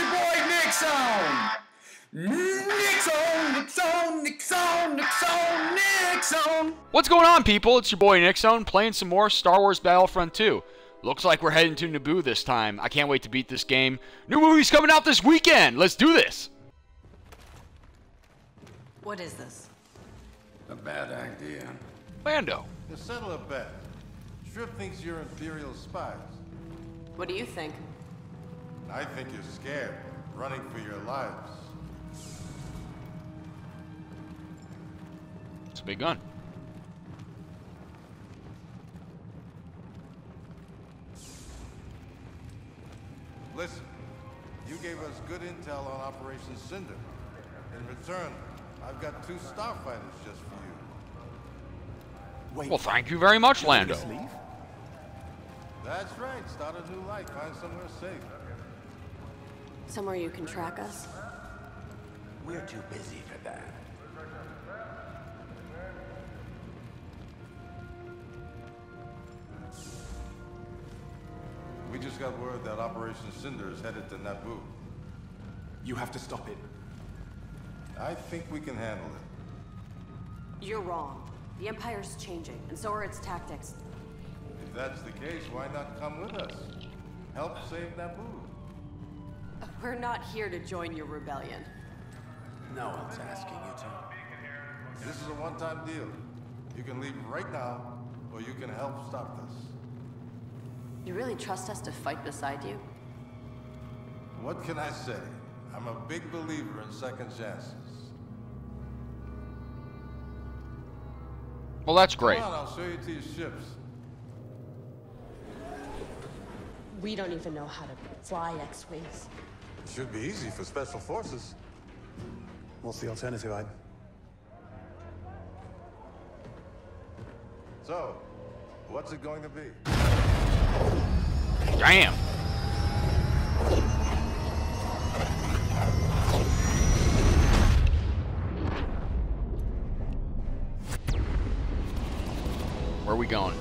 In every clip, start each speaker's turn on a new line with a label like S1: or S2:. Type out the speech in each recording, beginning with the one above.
S1: your boy Nixon. Nixon, Nixon, Nixon, Nixon, Nixon.
S2: What's going on, people? It's your boy Nixon playing some more Star Wars Battlefront 2. Looks like we're heading to Naboo this time. I can't wait to beat this game. New movie's coming out this weekend. Let's do this.
S3: What is this?
S1: A bad idea.
S2: Lando.
S4: To settle a bet, Shriv thinks you're Imperial spies.
S3: What do you think?
S4: I think you're scared, running for your lives.
S2: It's a big gun.
S4: Listen, you gave us good intel on Operation Cinder. In return, I've got two starfighters just for you.
S2: Well, thank you very much, Lando.
S4: That's right. Start a new life. Find somewhere safe.
S3: Somewhere you can track us?
S1: We're too busy for that.
S4: We just got word that Operation Cinder is headed to Naboo.
S1: You have to stop it.
S4: I think we can handle it.
S3: You're wrong. The Empire's changing, and so are its tactics.
S4: If that's the case, why not come with us? Help save Naboo.
S3: We're not here to join your rebellion.
S1: No one's asking you to.
S4: This is a one-time deal. You can leave right now, or you can help stop this.
S3: You really trust us to fight beside you?
S4: What can I say? I'm a big believer in second chances.
S2: Well, that's great.
S4: Come on, I'll show you to your ships.
S3: We don't even know how to fly X-Wings.
S4: Should be easy for special forces.
S5: What's the alternative, Iden?
S4: So, what's it going to be?
S2: Damn. Where are we going?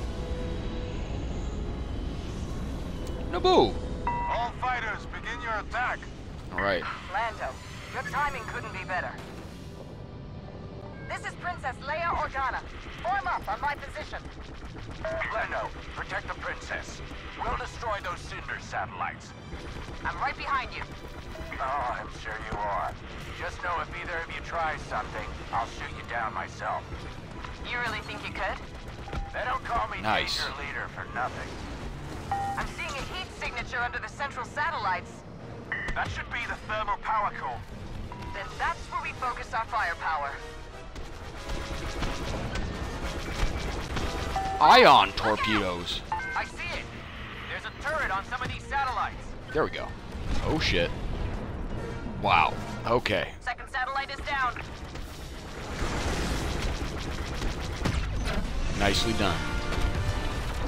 S2: Naboo. Right.
S6: Lando, your timing couldn't be better. This is Princess Leia Organa. Form up on my position.
S7: Lando, protect the princess. We'll destroy those Cinder satellites.
S6: I'm right behind you.
S7: Oh, I'm sure you are. Just know if either of you tries something, I'll shoot you down myself.
S6: You really think you could?
S7: They don't call me
S2: Nice.
S7: Danger Leader for nothing.
S6: I'm seeing a heat signature under the central satellites.
S7: That should be the thermal power core.
S6: Then that's where we focus our firepower.
S2: Ion torpedoes.
S7: I see it. There's a turret on some of these satellites.
S2: There we go. Oh shit. Wow. Okay.
S6: Second satellite is down.
S2: Nicely done.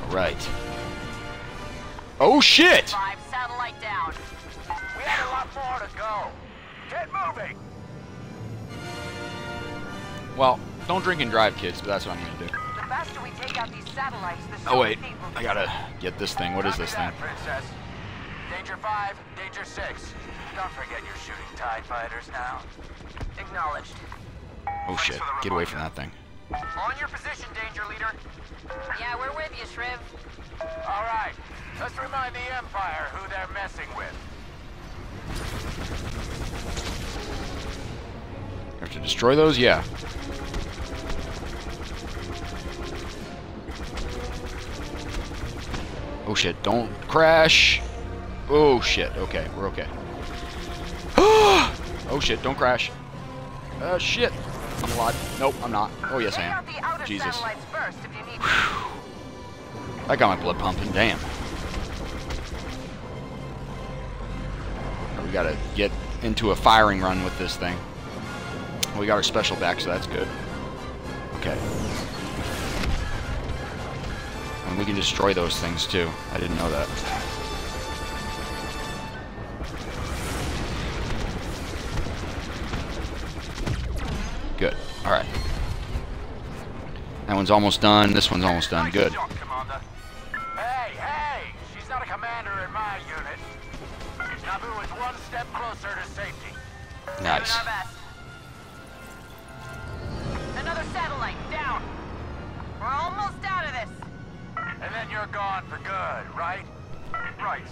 S2: All right. Oh shit!
S6: Five satellite down.
S7: We have a lot more to go. Get moving.
S2: Well, don't drink and drive, kids, but that's what I'm gonna do.
S6: The faster we take out these satellites, the
S2: Oh wait, I gotta get this thing. What is
S7: Copy
S2: this thing?
S7: Princess. Danger 5, Danger 6. Don't forget you're shooting TIE fighters now.
S6: Acknowledged.
S2: Oh shit! Get away from that thing.
S7: On your position, Danger Leader.
S6: Yeah, we're with you, Shriv.
S7: All right, let's remind the Empire who they're messing with.
S2: Have to destroy those? Yeah. Oh shit! Don't crash. Oh shit! Okay, we're okay. oh shit! Don't crash. Uh, shit. I'm alive. Nope, I'm not. Oh yes, I am.
S6: out the outer
S2: Jesus.
S6: satellites first if you need to.
S2: I got my blood pumping. Damn. We gotta get into a firing run with this thing. We got our special back, so that's good. Okay. And we can destroy those things too. I didn't know that. Good. Alright. That one's almost done. This one's almost done. Good. Nice.
S6: Doing our best. Another satellite, down. We're almost out of this.
S7: And then you're gone for good, right? Right.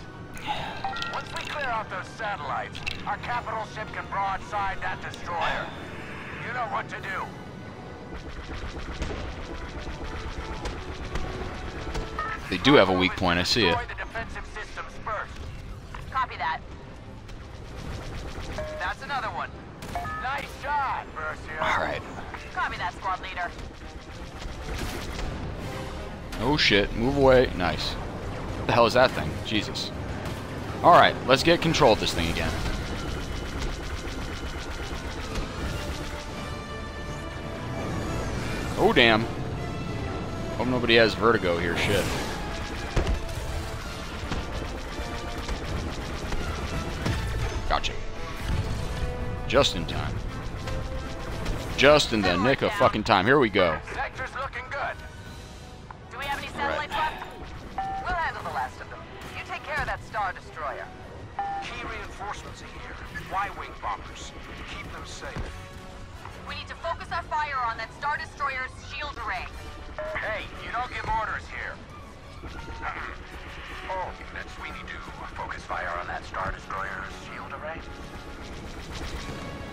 S7: Once we clear out those satellites, our capital ship can broadside that destroyer. You know what to do.
S2: They do have a weak point. I see it.
S7: Another one. Nice shot, Versio.
S2: All right.
S6: Copy that, squad leader.
S2: Oh shit. Move away. Nice. What the hell is that thing? Jesus. All right. Let's get control of this thing again. Oh damn. Hope nobody has vertigo here. Shit. Just in time. Just in the nick of fucking time. Here we go.
S7: Sector's looking good.
S6: Do we have any satellites left? We'll handle the last of them. You take care of that Star Destroyer.
S7: Key reinforcements are here. Y-wing bombers. Keep them safe.
S6: We need to focus our fire on that Star Destroyer's shield array.
S7: Hey, you don't give orders here. oh, that's we need to focus fire on that Star Destroyer's shield array.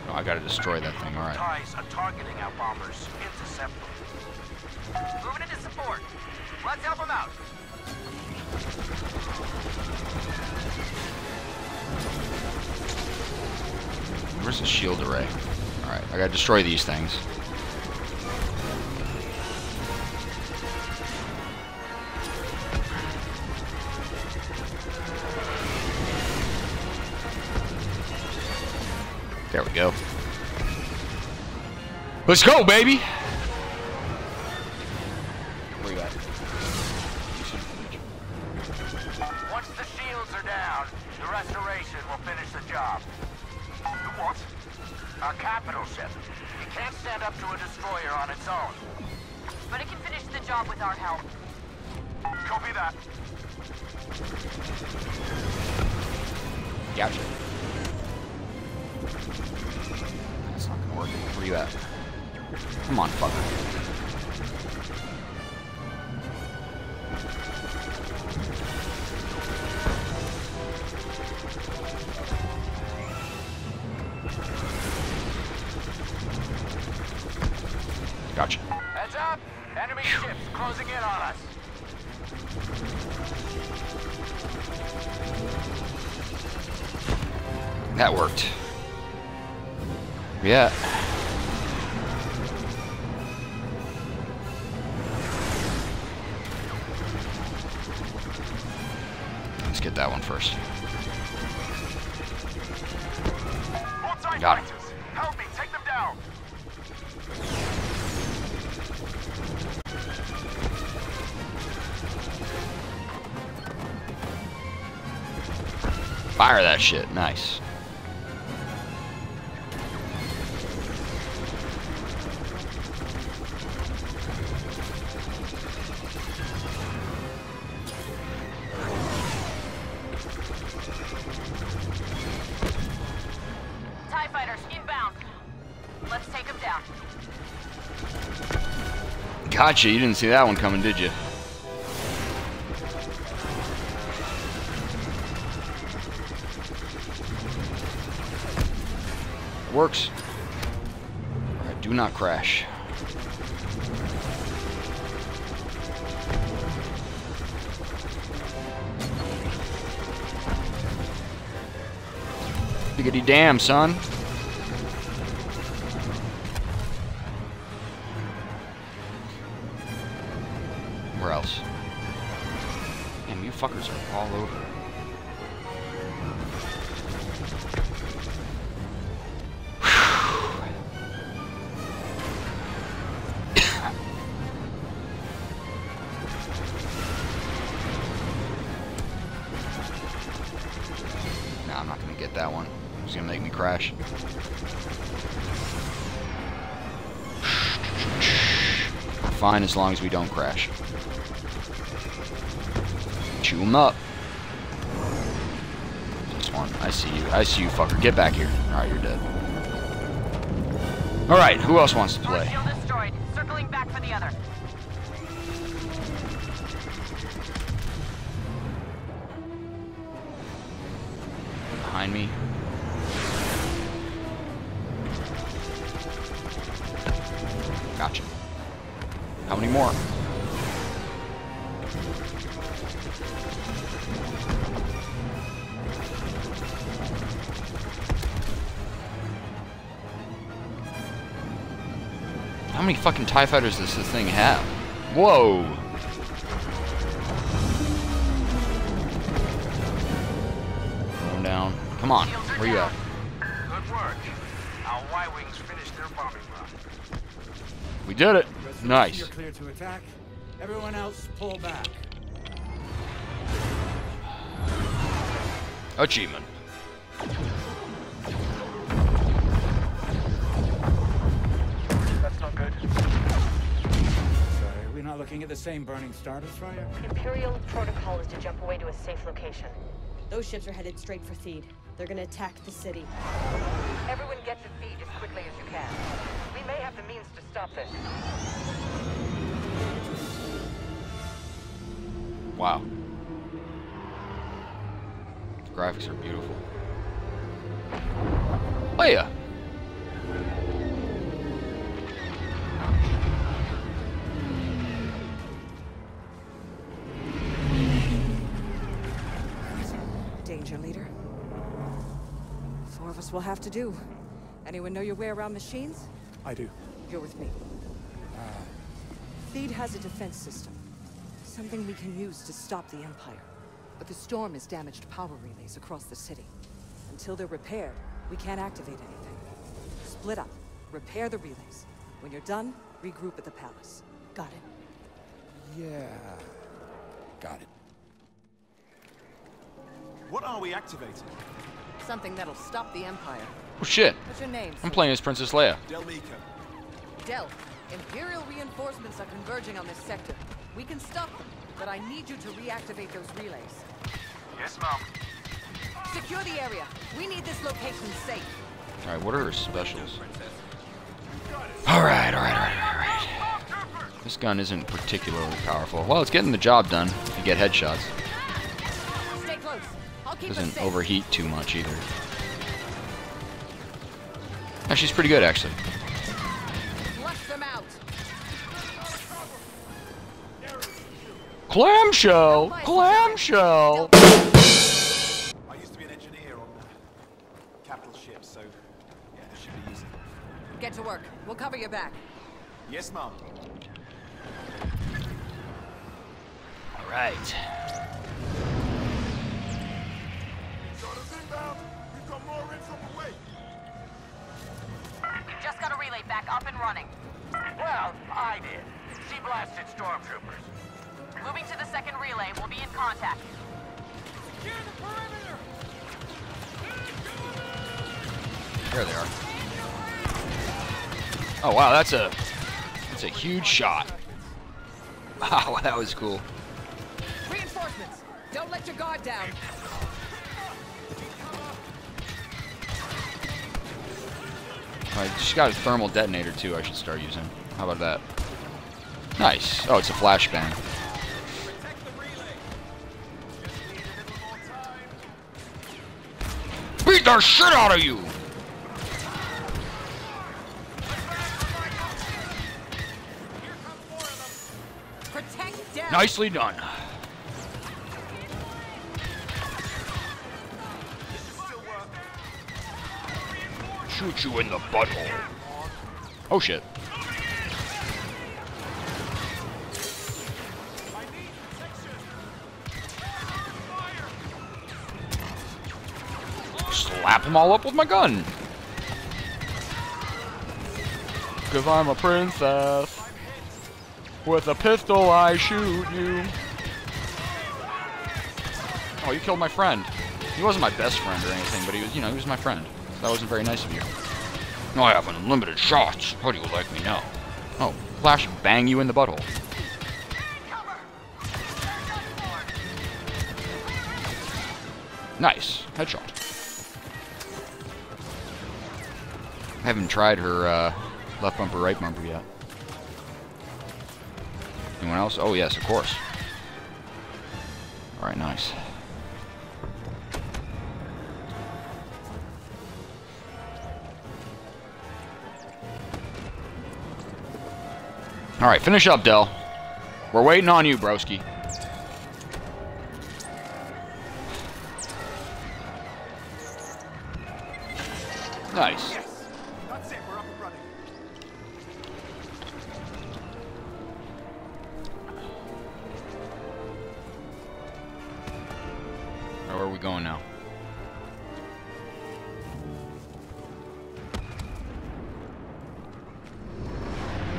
S2: Oh, I gotta destroy that thing. All right.
S7: TIEs are targeting our bombers. Intercept them.
S6: Moving into support. Let's help them out.
S2: Where's the shield array? Alright, I gotta destroy these things. Let's go, baby! Where you at?
S7: Once the shields are down, the restoration will finish the job. The what? Our capital ship. It can't stand up to a destroyer on its own.
S6: But it can finish the job with our help.
S7: Copy that.
S2: Gotcha. That's not gonna work. Where you at? Come on, fucker. Gotcha.
S7: Heads up! Enemy ships closing in on us.
S2: That worked. Yeah. Fire that shit. Nice.
S6: TIE fighters inbound. Let's take down.
S2: Gotcha. You didn't see that one coming, did you? Not crash. Diggity damn, son. Where else? Damn, you fuckers are all over. Fine as long as we don't crash. Chew them up. Just one. I see you. I see you, fucker. Get back here. Alright, you're dead. Alright, who else wants to play?
S6: Circling back for the other.
S2: Behind me. More? How many fucking TIE fighters does this thing have? Whoa! Going down. Come on,
S6: Shields are
S2: where you at?
S7: Good work. Our Y-Wings finished their bombing run.
S2: We did it.
S8: Resolution,
S2: Nice.
S8: You're clear to attack. Everyone else, pull back.
S2: Achievement.
S7: That's not good.
S8: Sorry, we're not looking at the same burning star destroyer.
S3: Imperial protocol is to jump away to a safe location. Those ships are headed straight for Theed. They're gonna attack the city.
S6: Everyone get to Theed as quickly as you can. We may have the means to stop this.
S2: Wow. The graphics are beautiful. Oh, Leia!
S9: Danger leader. Four of us will have to do. Anyone know your way around machines?
S5: I do.
S9: You're with me. Ah. Theed has a defense system. Something we can use to stop the Empire. But the storm has damaged power relays across the city. Until they're repaired, we can't activate anything. Split up. Repair the relays. When you're done, regroup at the palace.
S3: Got it.
S5: Yeah. Got it.
S10: What are we activating?
S9: Something that'll stop the Empire.
S2: Oh shit.
S9: What's your name?
S2: I'm playing as Princess Leia.
S10: Del Meeko.
S9: Del. Imperial reinforcements are converging on this sector. We can stop them, but I need you to reactivate those relays.
S7: Yes, Mom.
S9: Secure the area. We need this location safe.
S2: Alright, what are her specials? Alright, alright, alright, alright. This gun isn't particularly powerful. Well, it's getting the job done you get headshots.
S9: Stay close. I'll keep
S2: Doesn't overheat too much either. No, she's pretty good actually.
S9: Them out.
S2: Clamshell! Clamshell!
S10: I used to be an engineer on capital ships, so yeah, this should be easy.
S9: Get to work. We'll cover your back.
S10: Yes, Mom.
S2: Alright.
S6: Just got a relay back up and running.
S7: Well, I did. She blasted stormtroopers.
S6: Moving to the second relay. We'll be in contact.
S2: There they are. Oh wow, that's a that's a huge shot. Wow, that was cool.
S9: Reinforcements. Don't let your guard down.
S2: I just got a thermal detonator too. I should start using. How about that? Nice. Oh, it's a flashbang. Beat the shit out of you! Nicely done. Shoot you in the butthole. Oh shit. Slap them all up with my gun. Cause I'm a princess. With a pistol, I shoot you. Oh, you killed my friend. He wasn't my best friend or anything, but he was, you know, he was my friend. That wasn't very nice of you. No, I have unlimited shots. How do you like me now? Oh, flash bang you in the butthole. Nice. Headshot. I haven't tried her uh, left bumper, right bumper yet. Anyone else? Oh, yes, of course. Alright, nice. Alright, finish up, Del. We're waiting on you, broski. Nice.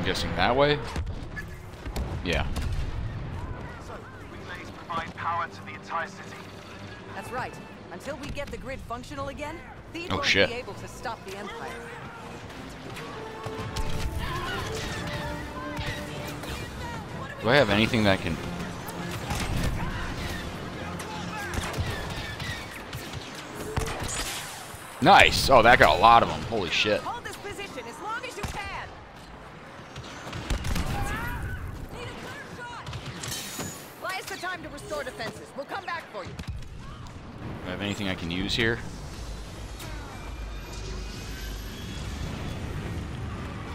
S2: Guessing that way? Yeah.
S7: So, relays provide power to the entire city.
S9: That's right. Until we get the grid functional again, Theed
S2: Oh,
S9: won't
S2: shit.
S9: be able to stop the Empire.
S2: Do I have anything that can... Nice! Oh, that got a lot of them. Holy shit. Here?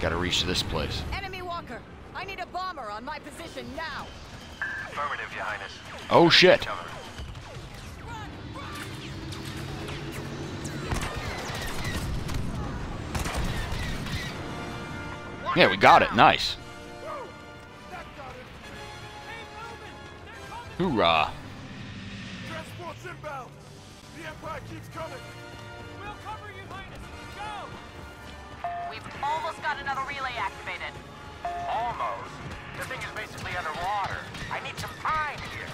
S2: Gotta reach this place.
S9: Enemy Walker, I need a bomber on my position now.
S7: Affirmative, Your Highness.
S2: Oh shit! Yeah, we got it. Nice. Hoorah.
S10: The keeps coming!
S6: We'll cover you, Highness. Go!
S9: We've almost got another relay activated.
S7: Almost. The thing is basically underwater. I need some time here.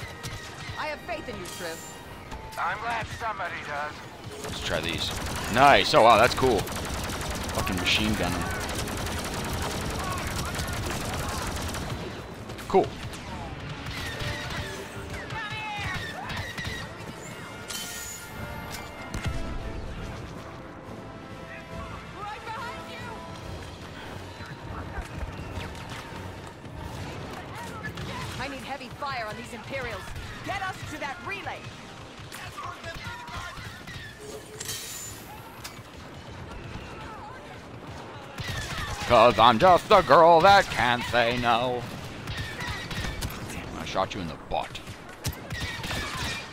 S9: I have faith in you, Triv.
S7: I'm glad somebody does.
S2: Let's try these. Nice. Oh, wow, that's cool. Fucking machine gun 'em. Cool.
S9: I need heavy fire on these Imperials. Get us to that relay.
S2: Cause I'm just a girl that can't say no. I shot you in the butt.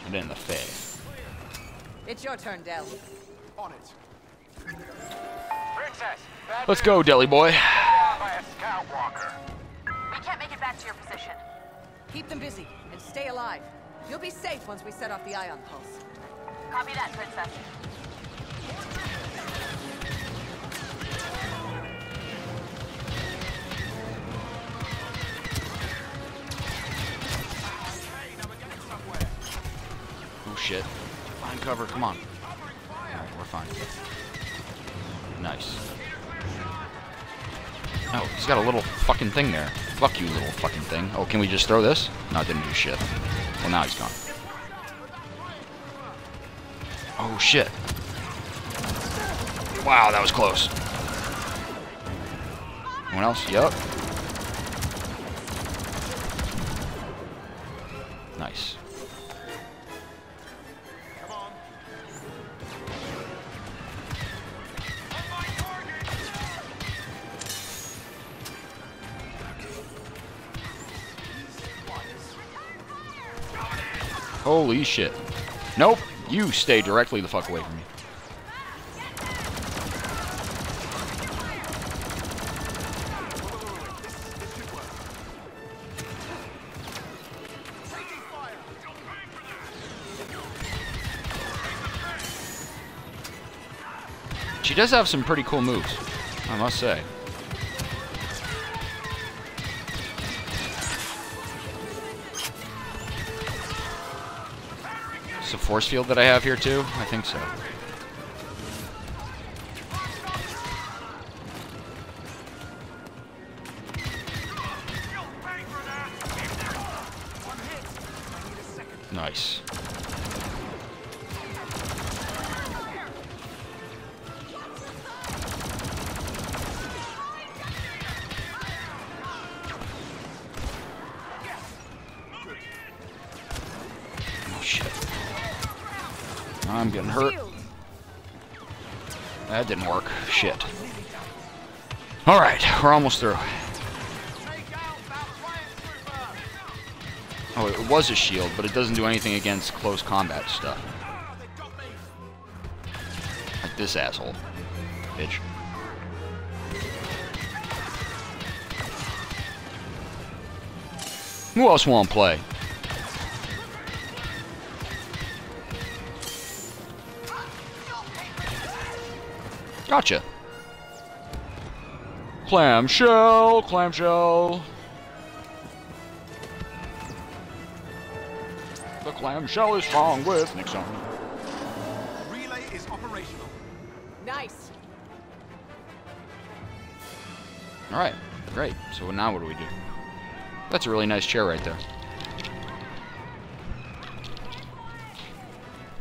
S2: And in the face.
S9: It's your turn, Del.
S10: On it.
S7: Princess,
S2: Let's go, Deli boy.
S7: down by a scout walker.
S9: We can't make it back to your position. Keep them busy and stay alive. You'll be safe once we set off the ion pulse. Copy that, Princess.
S2: Oh shit. Find cover, come on. Alright, we're fine. Nice. Oh, he's got a little fucking thing there. Fuck you, little fucking thing. Oh, can we just throw this? No, it didn't do shit. Well, now he's gone. Oh shit. Wow, that was close. Anyone else? Yup. Holy shit. Nope. You stay directly the fuck away from me. She does have some pretty cool moves, I must say. Force field that I have here too? I think so. We're almost through. Oh, it was a shield, but it doesn't do anything against close combat stuff. Like this asshole. Bitch. Who else want to play? Gotcha. Clamshell, clamshell. The clamshell is strong with Nixon.
S10: Relay is operational.
S9: Nice.
S2: Alright, great. So now what do we do? That's a really nice chair right there.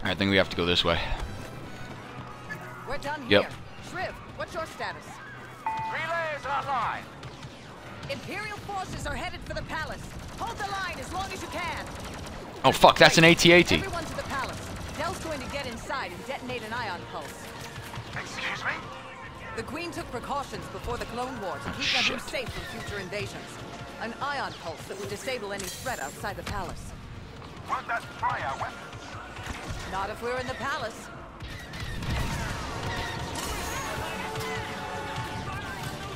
S2: I think we have to go this way.
S9: We're done
S2: Yep.
S9: here. Shriv, what's your status?
S11: Relay is online.
S9: Imperial forces are headed for the palace. Hold the line as long as you can.
S2: Oh fuck, that's an AT-AT.
S9: Everyone to the palace. Del's going to get inside and detonate an ion pulse.
S11: Excuse me?
S9: The Queen took precautions before the Clone War to
S2: Oh,
S9: keep Naboo
S2: shit.
S9: safe from future invasions. An ion pulse that would disable any threat outside the palace.
S11: Won't that fry our weapons?
S9: Not if we're in the palace.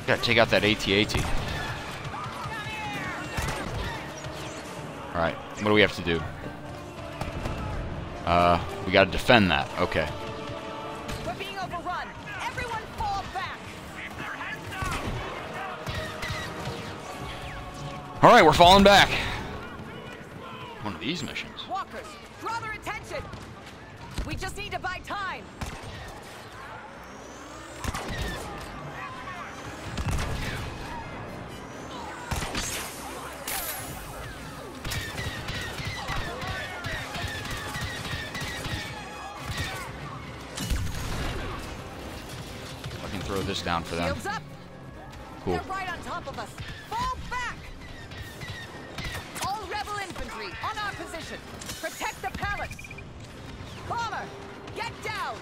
S2: Gotta take out that AT-AT. What do we have to do? Uh, we gotta defend that. Okay.
S9: We're being overrun. Everyone fall back.
S2: Alright, we're falling back. One of these missions. This down for them. Cool.
S9: They're right on top of us. Fall back. All rebel infantry on our position. Protect the palace. Bomber, get down.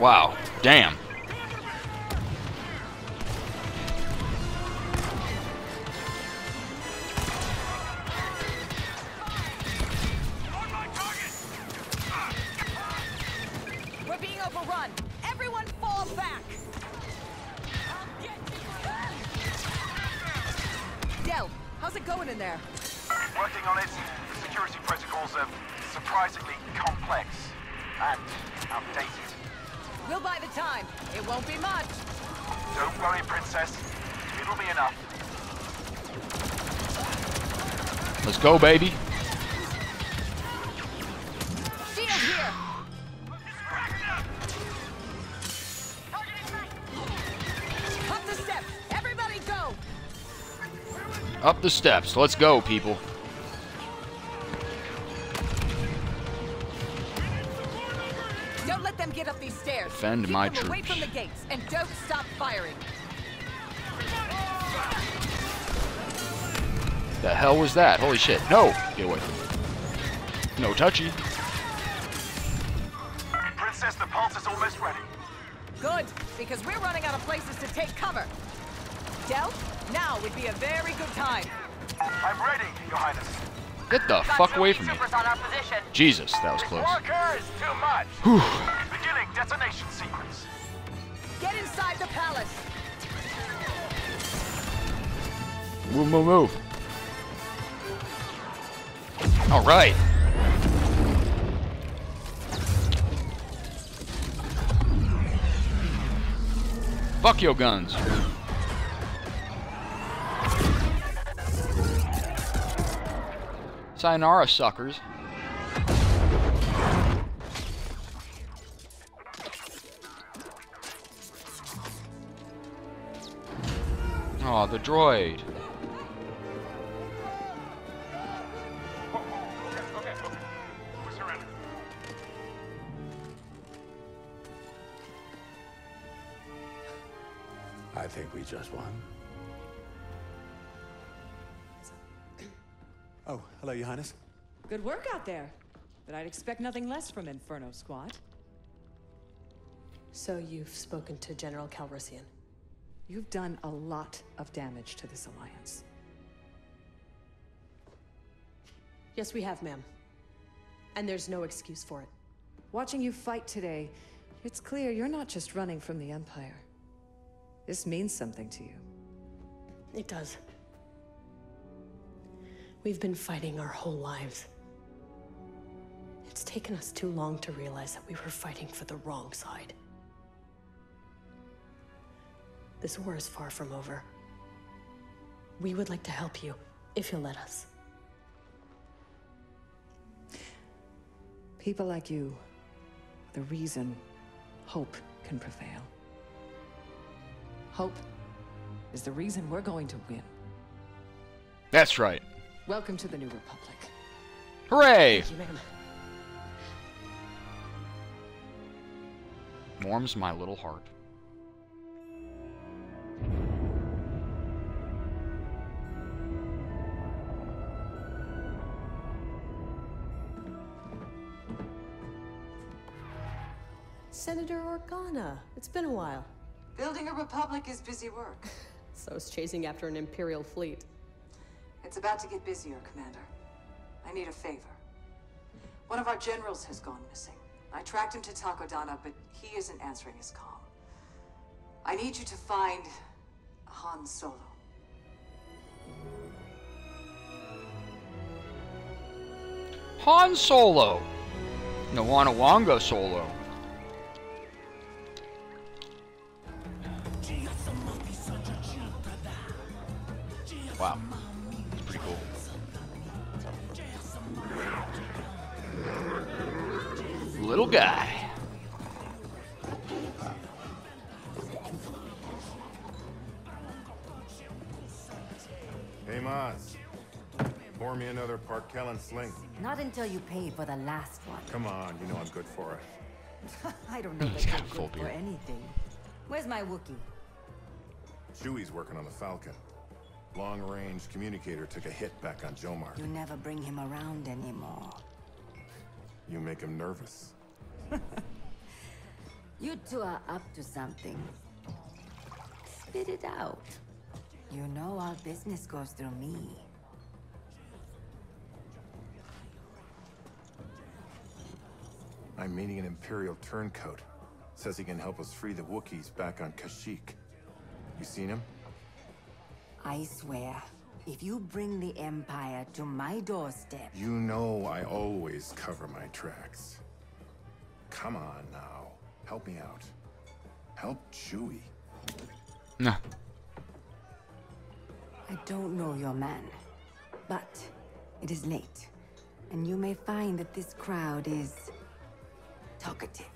S2: Wow. Damn.
S9: How's in there?
S11: Working on it. The security protocols are surprisingly complex and outdated.
S9: We'll buy the time. It won't be much.
S11: Don't worry, Princess. It'll be enough.
S2: Let's go, baby.
S9: Up the steps.
S2: Let's go, people.
S9: Don't let them get up these stairs.
S2: Defend
S9: Keep
S2: my
S9: them away
S2: troops.
S9: from the gates and don't stop firing.
S2: The hell was that? Holy shit. No! Get away. From me. No touchy.
S11: Princess, the pulse is almost ready.
S9: Good, because we're running out of places to take cover. Del, now would be a very good time.
S11: I'm ready, Your Highness.
S2: Get the fuck away from me.
S11: on our position.
S2: Jesus, that was close.
S11: Too much.
S2: Whew.
S11: Beginning detonation sequence.
S9: Get inside the palace.
S2: Move, move, move. All right. Fuck your guns. Sayonara, suckers. Oh, the droid.
S12: I've
S1: think we just won?
S12: Hello, Your Highness.
S9: Good work out there. But I'd expect nothing less from Inferno Squad.
S3: So you've spoken to General Calrissian?
S9: You've done a lot of damage to this alliance.
S3: Yes, we have, ma'am. And there's no excuse for it.
S9: Watching you fight today, it's clear you're not just running from the Empire. This means something to you.
S3: It does. We've been fighting our whole lives. It's taken us too long to realize that we were fighting for the wrong side. This war is far from over. We would like to help you, if you'll let us.
S9: People like you, are the reason hope can prevail. Hope is the reason we're going to win.
S2: That's right.
S9: Welcome to the New Republic.
S2: Hooray!
S3: Thank you, ma'am.
S2: Warms my little heart.
S3: Senator Organa, it's been a while.
S13: Building a republic is busy work.
S3: So is chasing after an Imperial fleet.
S13: It's about to get busier, Commander. I need a favor. One of our generals has gone missing. I tracked him to Takodana, but he isn't answering his call. I need you to find Han Solo.
S2: Han Solo. Nawanawanga Solo. Little guy.
S14: Hey, Maz. Pour me another Park Kellen sling.
S15: Not until you pay for the last one.
S14: Come on, you know I'm good for it.
S15: I don't know
S2: He's
S15: that
S2: got
S15: you're good for anything. Where's my Wookiee?
S14: Chewie's working on the Falcon. Long-range communicator took a hit back on Jomar.
S15: You never bring him around anymore.
S14: You make him nervous.
S15: You two are up to something. Spit it out. You know all business goes through me.
S14: I'm meeting an Imperial turncoat. Says he can help us free the Wookiees back on Kashyyyk. You seen him?
S15: I swear, if you bring the Empire to my doorstep,
S14: You know I always cover my tracks. Come on now. Help me out. Help Chewie.
S2: Nah.
S15: I don't know your man. But it is late, and you may find that this crowd is talkative.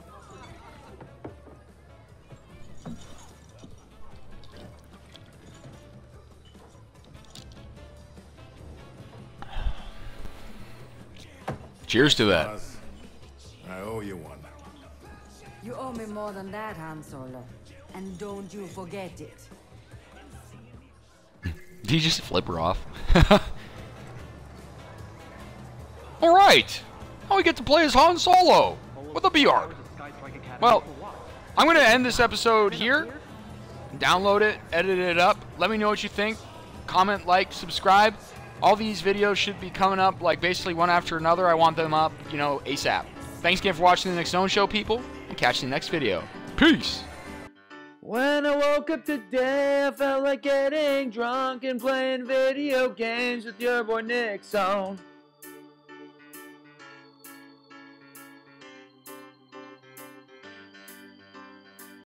S2: Cheers to that.
S14: Owe
S15: me more than that, Han Solo. And don't you forget it.
S2: Did just flip her off? Alright! Now we get to play as Han Solo with a BR. Well, I'm to end this episode here. Download it, edit it up. Let me know what you think. Comment, like, subscribe. All these videos should be coming up like basically one after another. I want them up, you know, ASAP. Thanks again for watching the Nicksown Show, people, and catch you in the next video. Peace!
S16: When I woke up today, I felt like getting drunk and playing video games with your boy Nicksown.